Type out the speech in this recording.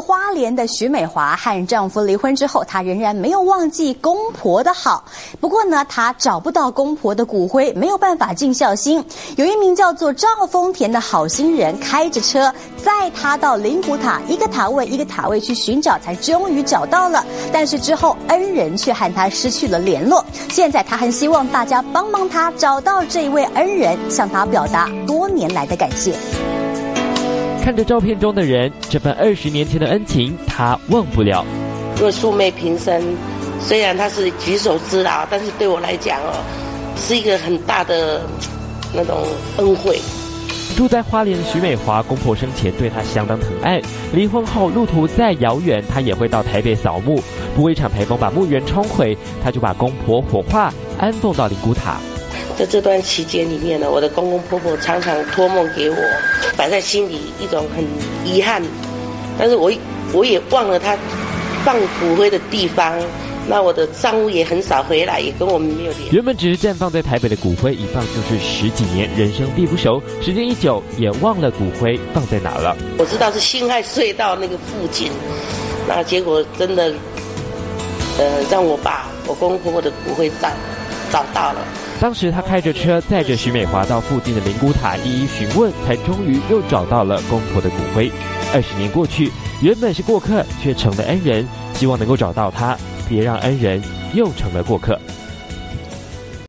花莲的徐美华和丈夫离婚之后，她仍然没有忘记公婆的好。不过呢，她找不到公婆的骨灰，没有办法尽孝心。有一名叫做赵丰田的好心人，开着车载她到灵骨塔一个塔位一个塔位去寻找，才终于找到了。但是之后恩人却和她失去了联络。现在她很希望大家帮帮她，找到这一位恩人，向他表达多年来的感谢。看着照片中的人，这份二十年前的恩情，他忘不了。因为素昧平生，虽然他是举手之劳，但是对我来讲哦，是一个很大的那种恩惠。住在花莲的徐美华公婆生前对她相当疼爱，离婚后路途再遥远，她也会到台北扫墓。不过一场台风把墓园冲毁，她就把公婆火化安放到灵骨塔。在这段期间里面呢，我的公公婆婆常常托梦给我，摆在心里一种很遗憾，但是我我也忘了他放骨灰的地方。那我的丈夫也很少回来，也跟我们没有联。原本只是绽放在台北的骨灰，一放就是十几年，人生地不熟，时间一久也忘了骨灰放在哪了。我知道是辛亥隧道那个附近，那结果真的，呃，让我把我公公婆婆的骨灰找找到了。当时他开着车载着徐美华到附近的灵骨塔一一询问，才终于又找到了公婆的骨灰。二十年过去，原本是过客，却成了恩人，希望能够找到他，别让恩人又成了过客。